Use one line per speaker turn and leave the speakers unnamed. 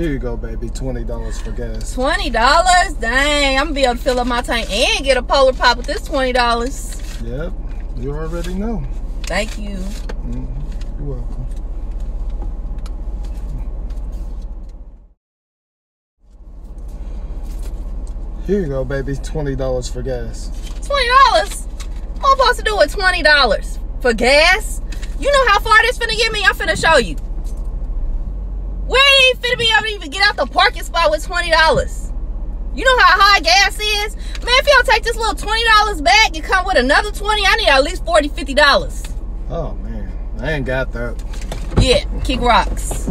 Here you go, baby. Twenty dollars for gas.
Twenty dollars? Dang, I'm gonna be able to fill up my tank and get a polar pop with this twenty dollars.
Yep, you already know.
Thank you.
Mhm. You're welcome. Here you go, baby. Twenty dollars for gas.
Twenty dollars? What am I supposed to do with twenty dollars for gas? You know how far this finna get me? I'm finna show you. Finna be able to even get out the parking spot with twenty dollars. You know how high gas is? Man, if y'all take this little twenty dollars back and come with another twenty, I need at least 40 50 dollars.
Oh man, I ain't got that.
Yeah, kick rocks.